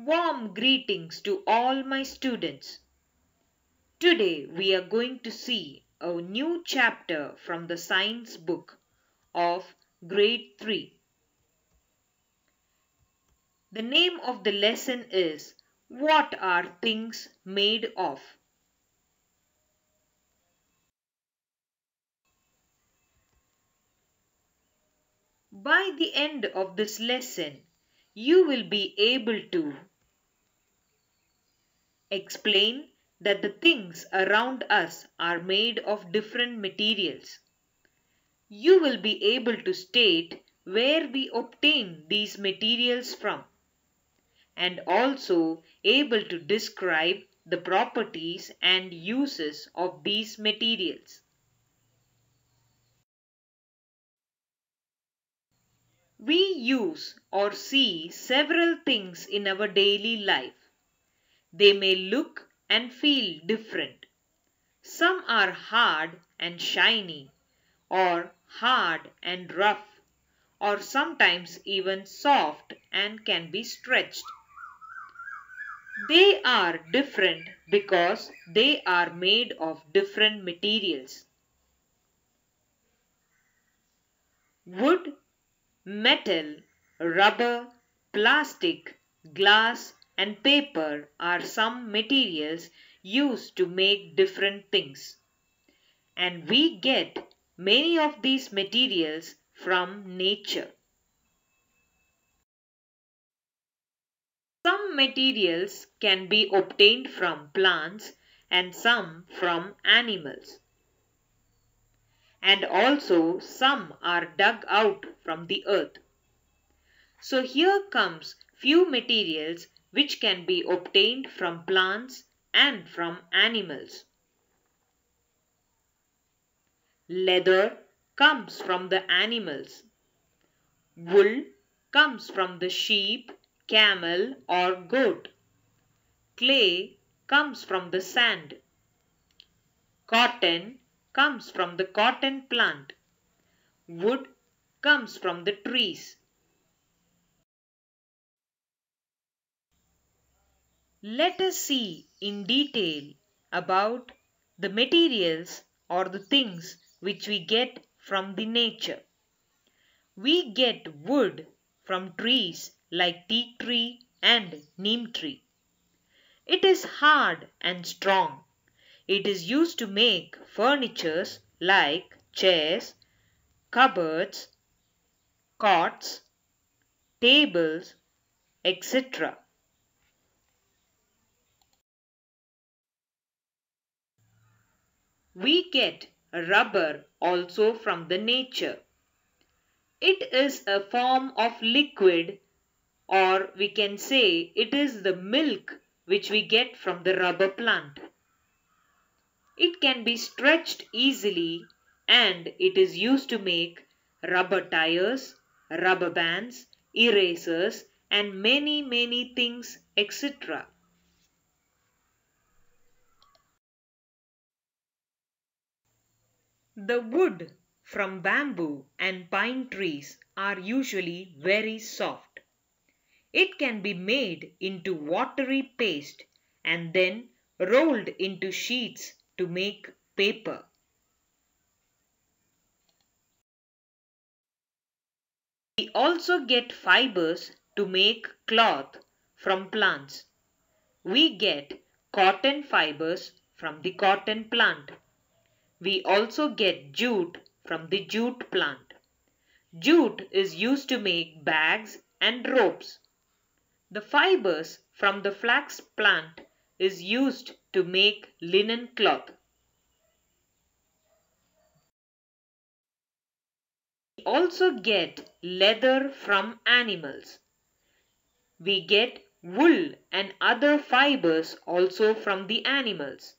Warm greetings to all my students. Today we are going to see a new chapter from the science book of grade 3. The name of the lesson is What are things made of? By the end of this lesson, you will be able to explain that the things around us are made of different materials. You will be able to state where we obtain these materials from and also able to describe the properties and uses of these materials. We use or see several things in our daily life. They may look and feel different. Some are hard and shiny or hard and rough or sometimes even soft and can be stretched. They are different because they are made of different materials. Wood Metal, rubber, plastic, glass and paper are some materials used to make different things. And we get many of these materials from nature. Some materials can be obtained from plants and some from animals and also some are dug out from the earth. So here comes few materials which can be obtained from plants and from animals. Leather comes from the animals. Wool comes from the sheep, camel or goat. Clay comes from the sand. Cotton comes from the cotton plant. Wood comes from the trees. Let us see in detail about the materials or the things which we get from the nature. We get wood from trees like teak tree and neem tree. It is hard and strong. It is used to make furnitures like chairs, cupboards, cots, tables, etc. We get rubber also from the nature. It is a form of liquid or we can say it is the milk which we get from the rubber plant. It can be stretched easily and it is used to make rubber tires, rubber bands, erasers and many many things etc. The wood from bamboo and pine trees are usually very soft. It can be made into watery paste and then rolled into sheets to make paper. We also get fibers to make cloth from plants. We get cotton fibers from the cotton plant. We also get jute from the jute plant. Jute is used to make bags and ropes. The fibers from the flax plant is used to make linen cloth. Also get leather from animals. We get wool and other fibers also from the animals.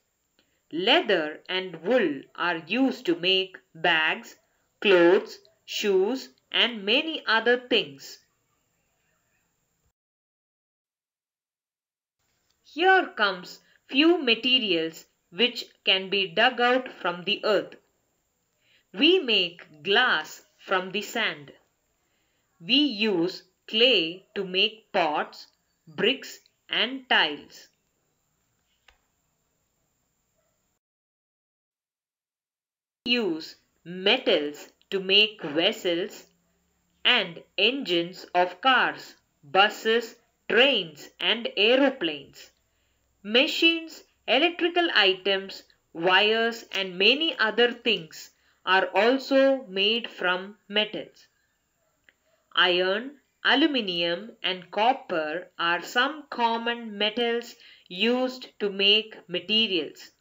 Leather and wool are used to make bags, clothes, shoes and many other things. Here comes few materials which can be dug out from the earth. We make glass from the sand. We use clay to make pots, bricks and tiles. use metals to make vessels and engines of cars, buses, trains and aeroplanes. Machines, electrical items, wires and many other things are also made from metals. Iron, aluminium and copper are some common metals used to make materials.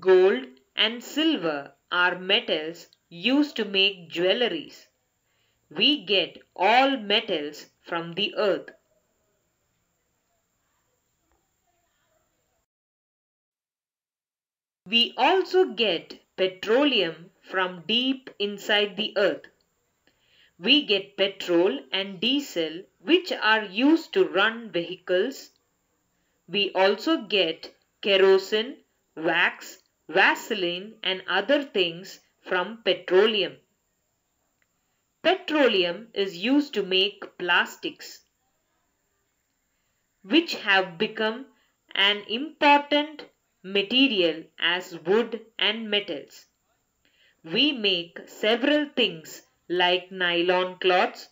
Gold and silver are metals used to make jewelries. We get all metals from the earth. We also get petroleum from deep inside the earth. We get petrol and diesel which are used to run vehicles. We also get kerosene wax, Vaseline and other things from petroleum. Petroleum is used to make plastics which have become an important material as wood and metals. We make several things like nylon cloths,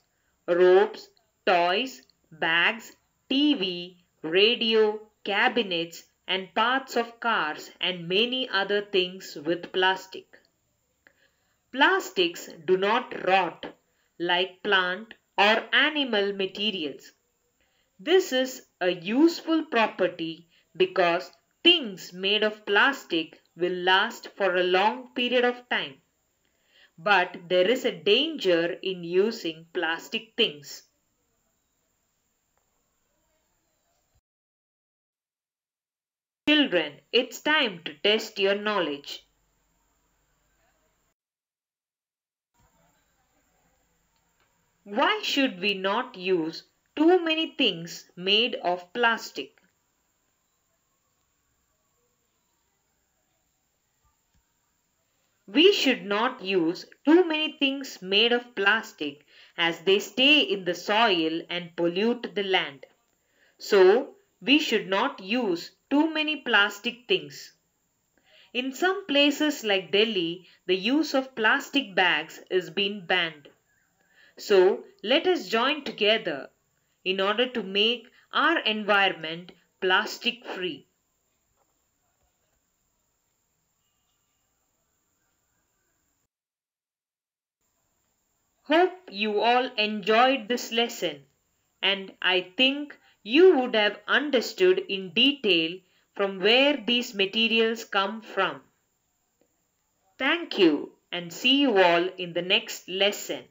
ropes, toys, bags, TV, radio, cabinets, and parts of cars and many other things with plastic. Plastics do not rot like plant or animal materials. This is a useful property because things made of plastic will last for a long period of time. But there is a danger in using plastic things. Children, it's time to test your knowledge. Why should we not use too many things made of plastic? We should not use too many things made of plastic as they stay in the soil and pollute the land. So, we should not use too many plastic things. In some places like Delhi, the use of plastic bags is being banned. So let us join together in order to make our environment plastic free. Hope you all enjoyed this lesson and I think you would have understood in detail from where these materials come from. Thank you and see you all in the next lesson.